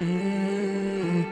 Mm.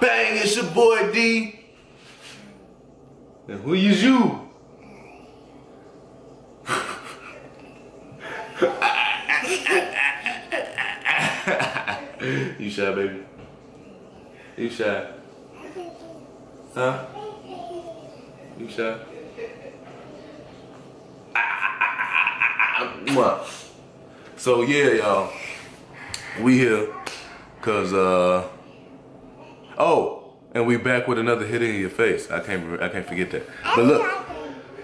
Bang, it's your boy D. And who is you? you shy, baby? You shy? Huh? You shy? So yeah, y'all, we here, cause uh, oh, and we back with another hit in your face. I can't, I can't forget that. But look,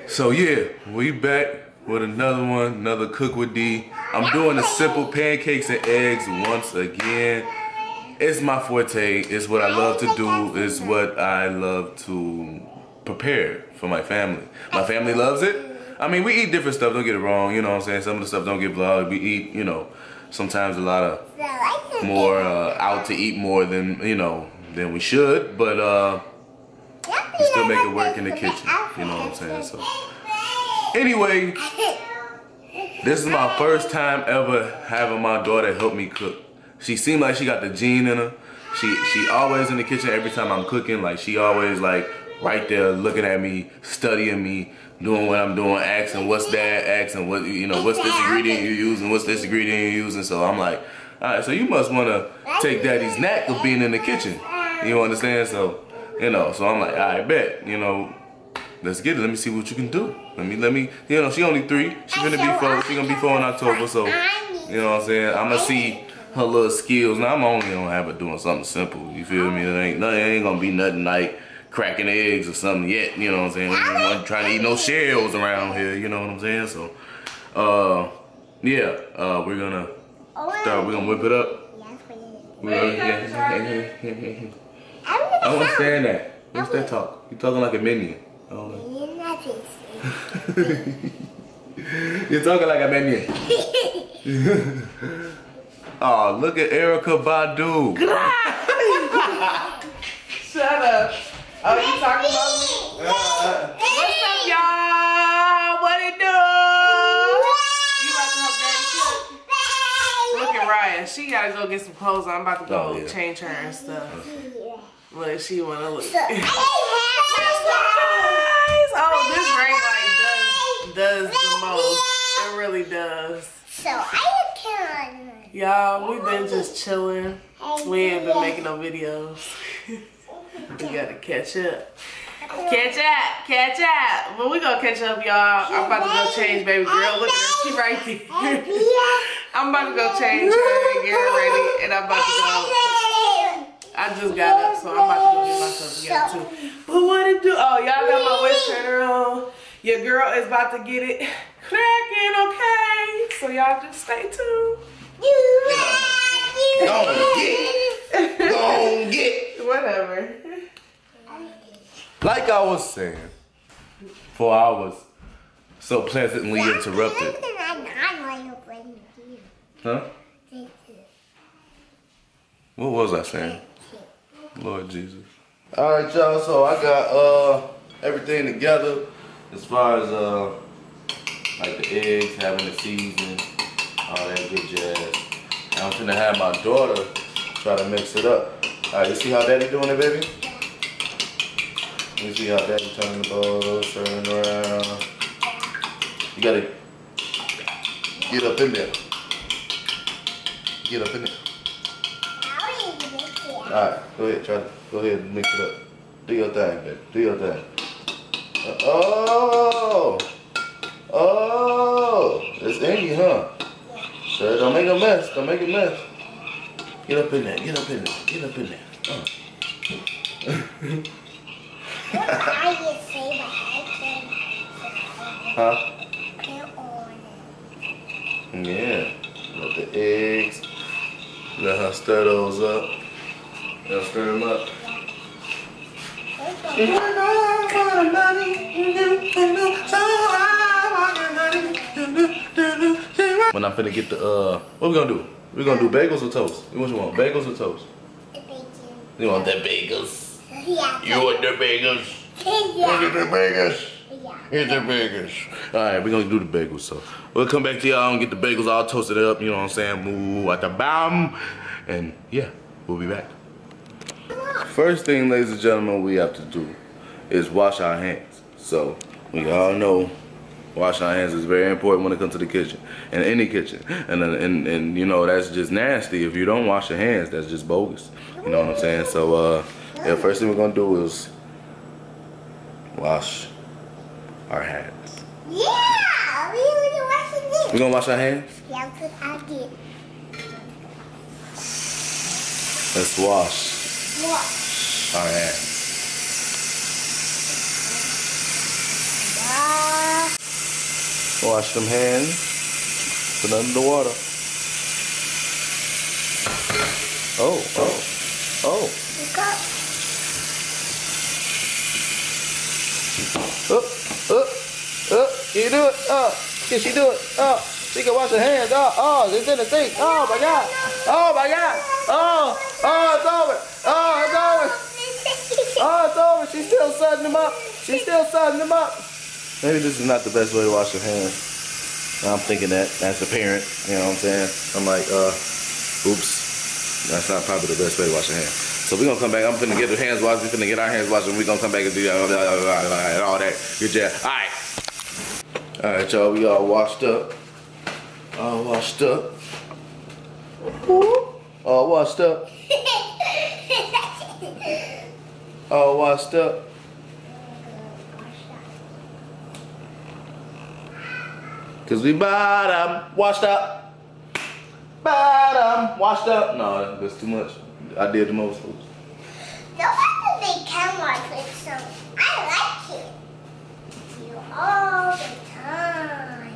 so yeah, we back with another one, another cook with D. I'm doing the simple pancakes and eggs once again. It's my forte. It's what I love to do. It's what I love to prepare for my family. My family loves it. I mean, we eat different stuff. Don't get it wrong. You know what I'm saying? Some of the stuff don't get vlogged. We eat, you know, sometimes a lot of more uh, out to eat more than you know than we should. But uh, we still make it work in the kitchen. You know what I'm saying? So anyway, this is my first time ever having my daughter help me cook. She seemed like she got the gene in her. She she always in the kitchen every time I'm cooking. Like she always like right there looking at me, studying me, doing what I'm doing, asking what's that, asking what you know, what's this ingredient you're using, what's this ingredient you're using. So I'm like, all right, so you must want to take daddy's knack of being in the kitchen. You understand? So you know, so I'm like, I bet, you know, let's get it. Let me see what you can do. Let me, let me, you know, she only three. She gonna be four. She gonna be four in October. So, you know what I'm saying? I'm gonna see her little skills. Now I'm only gonna have her doing something simple. You feel me? It ain't, nothing, it ain't gonna be nothing like cracking eggs or something yet. You know what I'm saying? Ain't trying to eat no shells around here. You know what I'm saying? So, uh, yeah, uh, we're gonna start. We're gonna whip it up. We're gonna, yeah. I don't understand that. What's that talk? You talking like a minion. I don't know. You're talking like a minion. oh, look at Erykah Badu. Shut up. Oh, you talking about uh, uh. me? What's up, y'all? What it do? You about to help daddy cook? Look at Ryan. She gotta go get some clothes on. I'm about to go Oh, yeah. change her and stuff. Look, she wanna look. Oh, this ring like does does the most. It really does. So I can. Y'all, we've been just chilling. We ain't been making no videos. we gotta catch up. Catch up, catch up. But we gonna catch up, y'all. I'm about to go change baby girl. Look at her, she right there. I'm about to go change her and get her ready, and I'm about to go. I just got up, so I'm about to go get myself together too. But what it do? Oh, y'all got my waist trainer on. Your girl is about to get it cracking, okay? So y'all just stay tuned. Don't get. Don't get. Whatever. Like I was saying, for I was so pleasantly interrupted. Huh? What was I saying? Lord Jesus. All right, y'all. So I got uh everything together as far as uh like the eggs, having the season, all that good jazz. And I'm gonna have my daughter try to mix it up. All right, you see how Daddy doing it, baby? You see how Daddy turning the bowl, turning around. You gotta get up in there. Get up in there. Alright, go ahead, try to go ahead and mix it up. Do your thing, baby. Do your thing. Uh, oh! Oh! It's in huh? Sure, don't make a mess. Don't make a mess. Get up in there. Get up in there. Get up in there. Uh. Huh? Yeah. Let the eggs. Let her stir those up. Let her stir them up. When I'm finna get the uh, what we gonna do? We gonna do bagels or toast? Which one? Bagels or toast? You want that bagels? Yeah. You want the bagels? Yeah. You want the bagels? Yeah. Here's the bagels. All right, we're gonna do the bagels. So we'll come back to y'all and get the bagels all toasted up. You know what I'm saying? Moo at the bam. And yeah, we'll be back. First thing, ladies and gentlemen, we have to do is wash our hands. So we all know washing our hands is very important when it comes to the kitchen and any kitchen. And and and you know that's just nasty. If you don't wash your hands, that's just bogus. You know what I'm saying? So uh, yeah, first thing we're gonna do is wash our hands. Yeah. We were. We're gonna wash our hands. Yeah, because I did. Let's wash What? our hands. Wash them hands. Put them under the water. Oh, oh, oh. look up. Up, up, up. You do it? Oh, can she do it? Oh, she can wash her hands. Oh, oh, it's in the sink. Oh my God. Oh my God. Oh, oh, it's over. Oh, it's over. Oh, it's over. She's still sudding them up. She's still sudding them up. Maybe this is not the best way to wash your hands. I'm thinking that as a parent, you know what I'm saying? I'm like, uh, oops. That's not probably the best way to wash your hands. So we're gonna come back. I'm finna get the hands washed. We're finna get our hands washed, and we're gonna come back and do all that, and all that. Good job. All right. All right, y'all. We all washed up. All washed up. All washed up. All washed up. Cause we bottom washed up. Bottom washed up. No, that's too much. I did the most. No wonder they can watch with some. I like it. You all the time.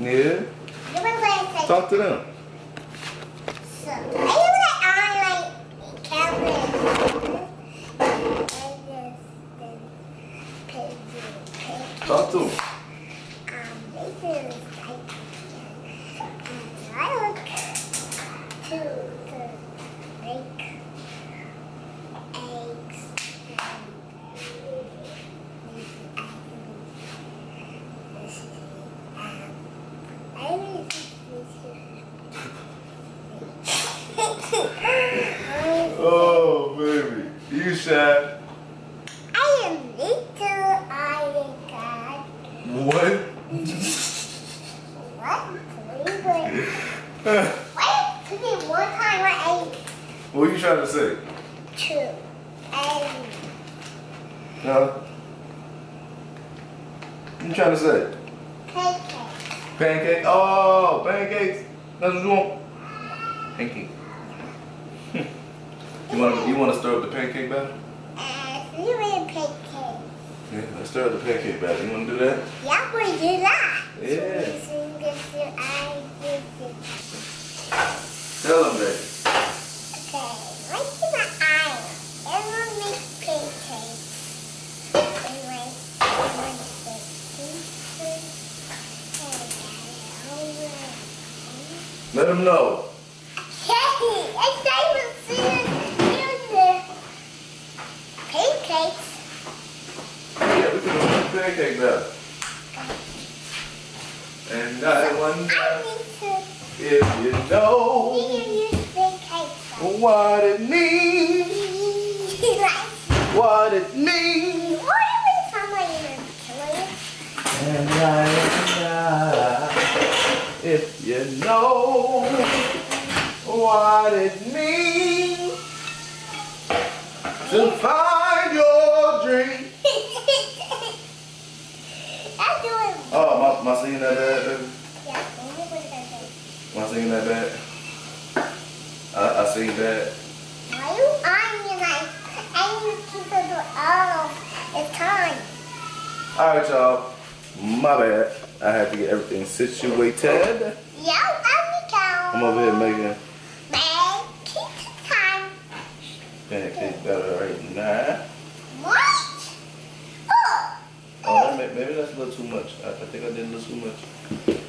Yeah. You like, Talk to them. so. I feel like I like cameras. And this, then pages. Talk to them. Um, this is like. I look to the make eggs. And this is um, I really think Oh, baby. You shy. I am little Iron God. What? What? One time I what are you trying to say? two and Huh? What you trying to say? pancake. Pancake? Oh, pancakes. That's what you want? Pancake. you want to you want to stir up the pancake batter? And you pancake. Yeah, let's stir up the pancake batter. You want to do that? Yeah, we do that. Yeah. So this is I do this. Tell them, baby. Okay, my eye? Everyone makes pancakes. Anyway, everyone says Let them know. Hey, it's time to see the pancakes. Yeah, we can do batter. And I I wonder to if you know what it means. What it means. what if someone even killing And I wonder if you know what it means to find your dream. I'm doing Oh, am I, singing that bad, baby? yeah, maybe what did I say? Am I singing that bad? I, I sing bad. Why you on me like I need to keep it all the time. Alright, y'all. My bad. I had to get everything situated. Yeah, I'm the cow. I'm over here making the time. pancake batter right now. What? Oh, Oh, that may- maybe that's a little too much. I, I think I did a little too much.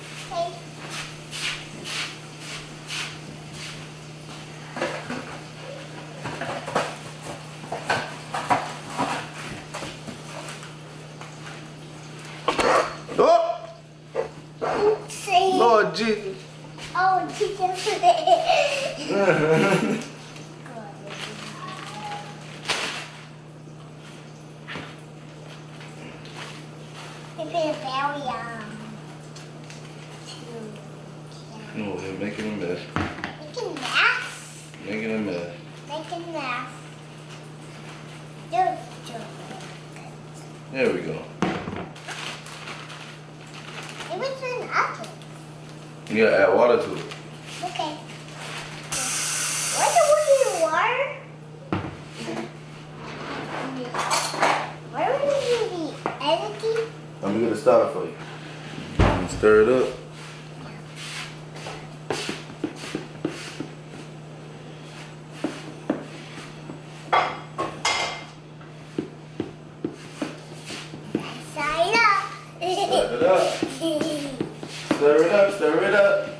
Been very to No, they're making a mess. making Making a mess. making a Do it, do it. There we go. It was an apple. You gotta add water to it. Okay. Why do we need water? Why would we need anything? Starter for you. Stir it up. Side up. Stir it up. Stir it up. Stir it up.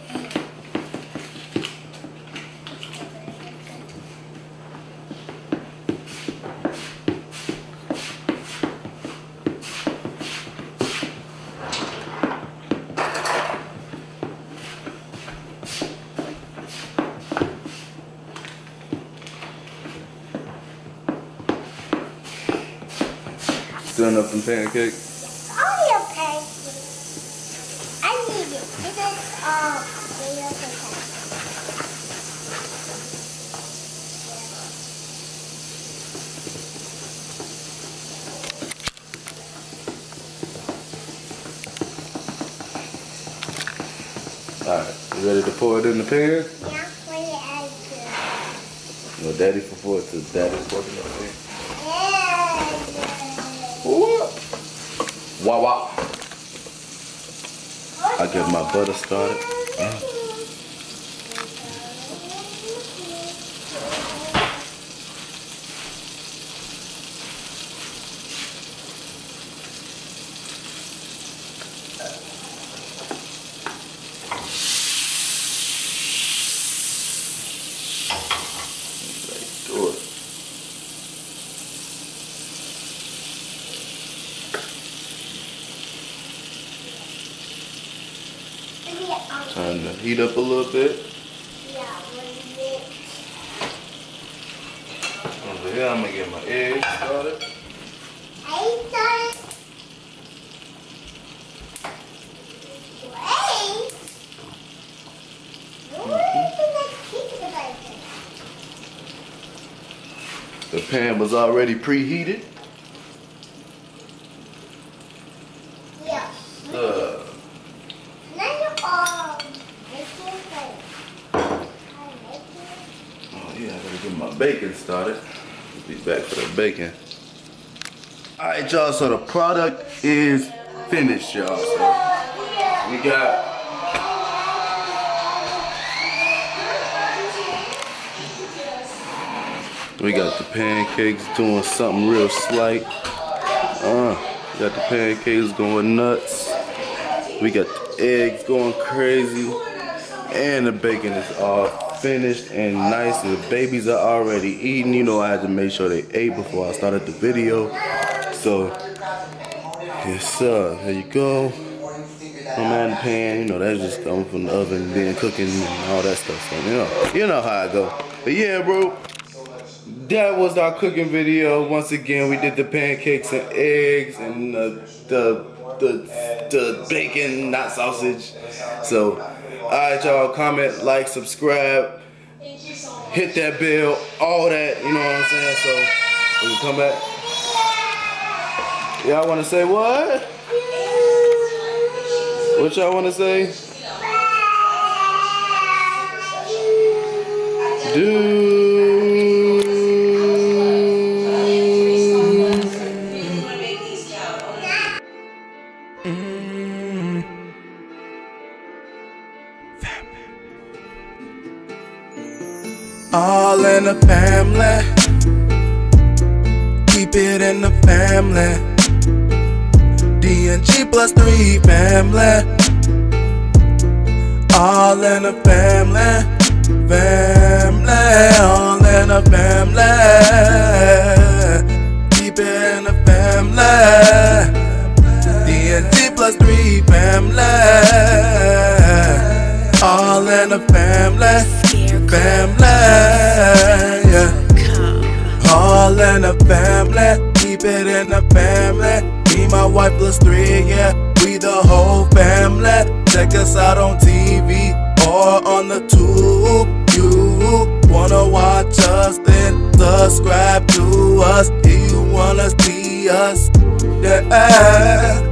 Stirring up some pancakes. Only a pancake. I need it. This is um potato potato. Alright, you ready to pour it in the pan? Yeah, when you add it. No, daddy for pour it to daddy's pour it in Wah wah. I get my butter started. Let's do it. Turn the heat up a little bit. Oh, Over here, I'm gonna get my eggs started. The pan was already preheated. Uh, oh yeah, I gotta get my bacon started. Be back for the bacon. Alright, y'all, so the product is finished, y'all. So we got We got the pancakes doing something real slight. Uh, got the pancakes going nuts. We got the eggs going crazy. And the bacon is all finished and nice. The babies are already eating. You know, I had to make sure they ate before I started the video. So, yes, sir. There you go. I'm in the pan. You know, that's just coming from the oven, being cooking and all that stuff. So, you know, you know how I go. But yeah, bro. That was our cooking video. Once again, we did the pancakes and eggs and the the the bacon, not sausage. So, alright, y'all. Comment, like, subscribe, hit that bell, all that. You know what I'm saying? So, we can come back. Y'all want to say what? What y'all want to say? Do. All in the family. Keep it in the family. D and G plus three family. All in the family. Family. All in the family. Keep it in the family. D and G plus three family. All in the family. Family. Yeah. All in the family, keep it in the family. Me, my wife plus three, yeah. We the whole family. Check us out on TV or on the tube. You wanna watch us, then subscribe to us. If you wanna see us, yeah.